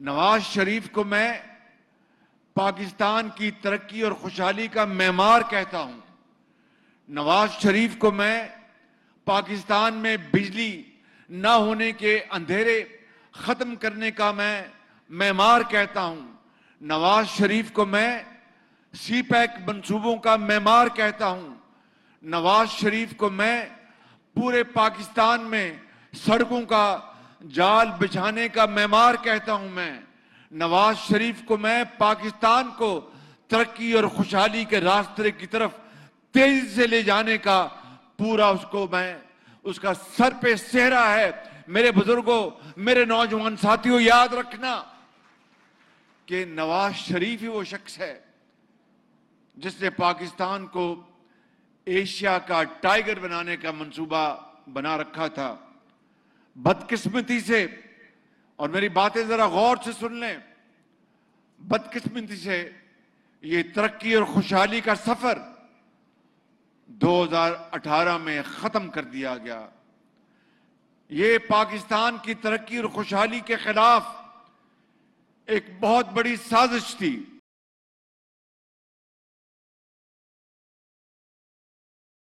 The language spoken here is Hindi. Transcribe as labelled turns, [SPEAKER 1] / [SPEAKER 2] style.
[SPEAKER 1] नवाज़ शरीफ को मैं पाकिस्तान की तरक्की और खुशहाली का मैमार कहता हूँ। नवाज़ शरीफ को मैं पाकिस्तान में बिजली न होने के अंधेरे खत्म करने का मैं मैमार कहता हूँ। नवाज़ शरीफ को मैं सी पैक मनसूबों का मैमार कहता हूँ। नवाज़ शरीफ को मैं पूरे पाकिस्तान में सड़कों का जाल बिछाने का मैमार कहता हूँ मैं। नवाज़ शरीफ को मैं पाकिस्तान को तरक्की और खुशहाली के रास्ते की तरफ़ तेज़ी से ले जाने का पूरा उसको मैं, उसका सर पे सेहरा है। मेरे बुज़ुर्गों, मेरे नौजवान साथियों, याद रखना कि नवाज़ शरीफ ही वो शख्स है जिसने पाकिस्तान को एशिया का टाइगर बनाने का मंसूबा बना रखा था। बदकिस्मती से, और मेरी बातें जरा गौर से सुन लें। बदकिस्मती से ये तरक्की और खुशहाली का सफ़र 2018 में खत्म कर दिया गया। ये पाकिस्तान की तरक्की और खुशहाली के खिलाफ एक बहुत बड़ी साजिश थी।